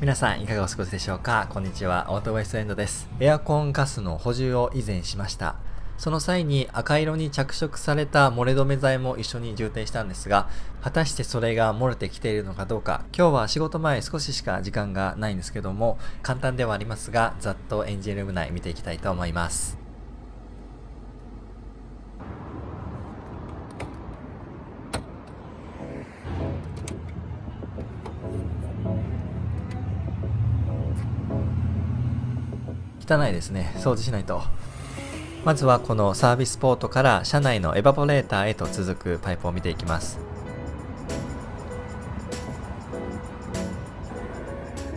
皆さんいかがお過ごしでしょうか？こんにちは、オートウェストエンドです。エアコンガスの補充を以前しました。その際に赤色に着色された漏れ止め剤も一緒に充填したんですが、果たしてそれが漏れてきているのかどうか、今日は仕事前少ししか時間がないんですけども、簡単ではありますが、ざっとエンジンルーム内見ていきたいと思います。汚いですね。掃除しないと。まずはこのサービスポートから車内のエバポレーターへと続くパイプを見ていきます。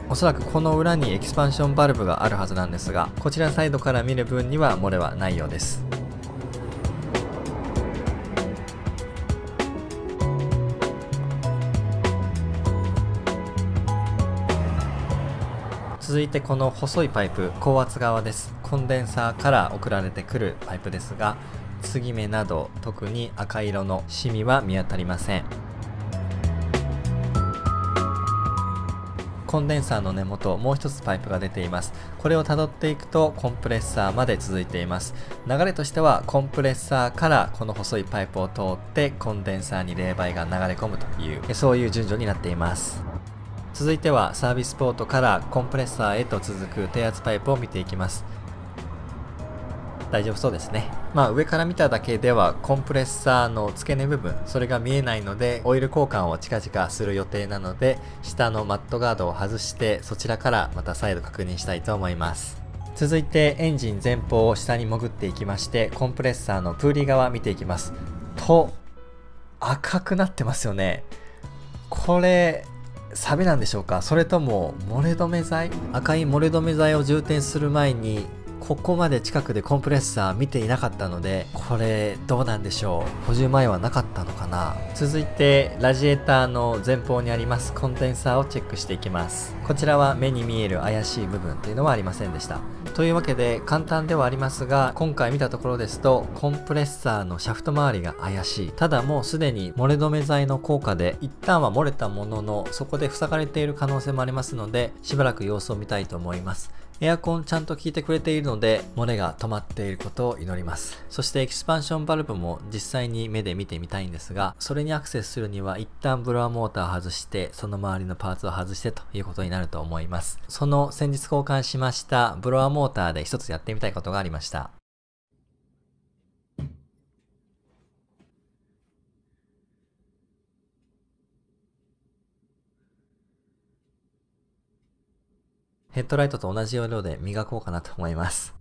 おそらくこの裏にエキスパンションバルブがあるはずなんですが、こちらサイドから見る分には漏れはないようです。続いてこの細いパイプ高圧側ですコンデンサーから送られてくるパイプですが継ぎ目など特に赤色のシミは見当たりません。コンデンサーの根元もう一つパイプが出ています。これをたどっていくとコンプレッサーまで続いています。流れとしてはコンプレッサーからこの細いパイプを通ってコンデンサーに冷媒が流れ込むというそういう順序になっています。続いてはサービスポートからコンプレッサーへと続く低圧パイプを見ていきます。大丈夫そうですね。まあ上から見ただけではコンプレッサーの付け根部分それが見えないのでオイル交換を近々する予定なので下のマットガードを外してそちらからまた再度確認したいと思います。続いてエンジン前方を下に潜っていきましてコンプレッサーのプーリー側見ていきます。と赤くなってますよね。これサビなんでしょうか？それとも漏れ止め剤？赤い漏れ止め剤を充填する前にここまで近くでコンプレッサー見ていなかったのでこれどうなんでしょう？補充前はなかったのかな？続いてラジエーターの前方にありますコンデンサーをチェックしていきます。こちらは目に見える怪しい部分というのはありませんでした。というわけで簡単ではありますが今回見たところですとコンプレッサーのシャフト周りが怪しい。ただもうすでに漏れ止め剤の効果で一旦は漏れたもののそこで塞がれている可能性もありますのでしばらく様子を見たいと思います。エアコンちゃんと効いてくれているので、漏れが止まっていることを祈ります。そしてエキスパンションバルブも実際に目で見てみたいんですが、それにアクセスするには一旦ブロアモーターを外して、その周りのパーツを外してということになると思います。その先日交換しましたブロアモーターで一つやってみたいことがありました。ヘッドライトと同じ要領で磨こうかなと思います。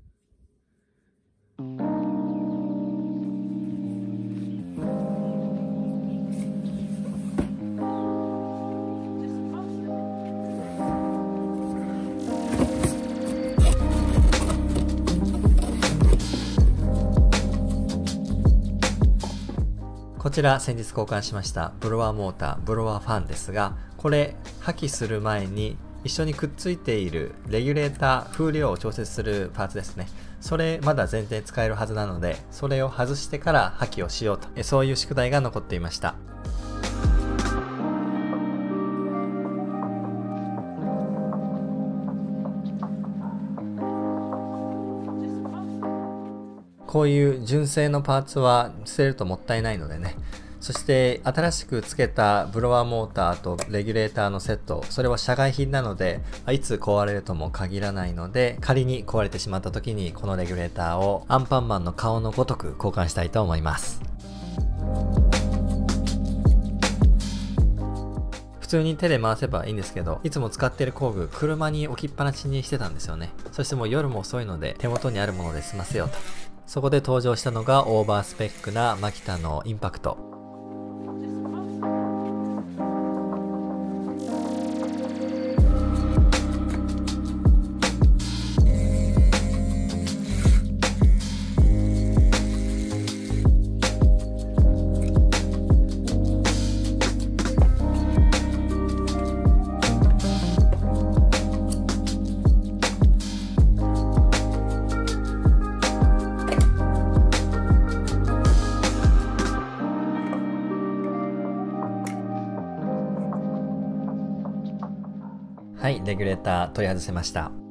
こちら先日交換しましたブロワーモーター、ブロワーファンですが、これ破棄する前に一緒にくっついているレギュレーター風量を調節するパーツですね。それまだ全然使えるはずなのでそれを外してから破棄をしようとそういう宿題が残っていました。こういう純正のパーツは捨てるともったいないのでね。そして新しく付けたブロワーモーターとレギュレーターのセット、それは社外品なので、いつ壊れるとも限らないので、仮に壊れてしまった時にこのレギュレーターをアンパンマンの顔のごとく交換したいと思います。普通に手で回せばいいんですけど、いつも使ってる工具、車に置きっぱなしにしてたんですよね。そしてもう夜も遅いので、手元にあるもので済ませようと。そこで登場したのがオーバースペックなマキタのインパクト。はい、レギュレーター取り外せました。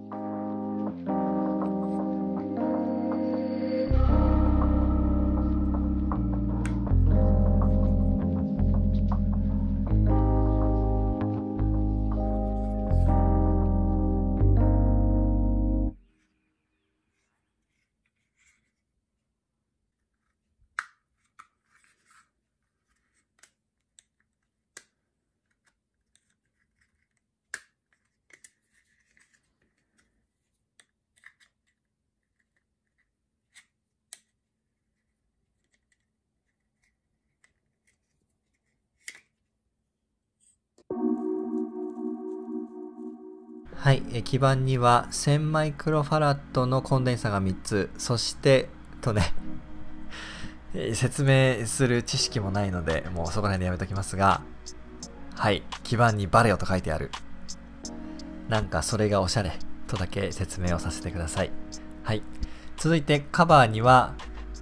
はい、え基板には1000マイクロファラットのコンデンサが3つ、そして、とね、説明する知識もないので、もうそこら辺でやめときますが、はい、基板にバレオと書いてある。なんかそれがおしゃれとだけ説明をさせてください。はい。続いてカバーには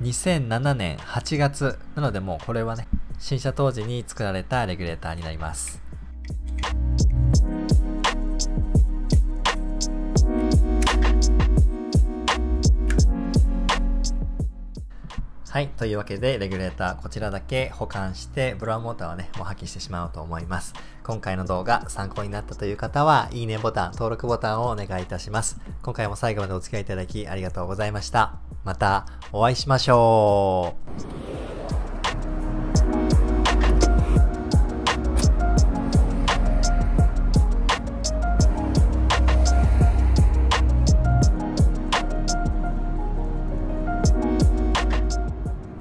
2007年8月なのでもうこれはね、新車当時に作られたレギュレーターになります。はい。というわけで、レギュレーター、こちらだけ保管して、ブラウンモーターはね、もう破棄してしまおうと思います。今回の動画、参考になったという方は、いいねボタン、登録ボタンをお願いいたします。今回も最後までお付き合いいただき、ありがとうございました。また、お会いしましょう。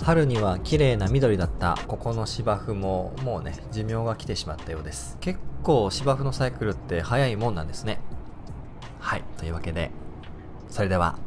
春には綺麗な緑だったここの芝生ももうね寿命が来てしまったようです。結構芝生のサイクルって早いもんなんですね。はい。というわけでそれでは